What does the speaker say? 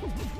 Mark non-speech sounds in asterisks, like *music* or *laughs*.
you *laughs*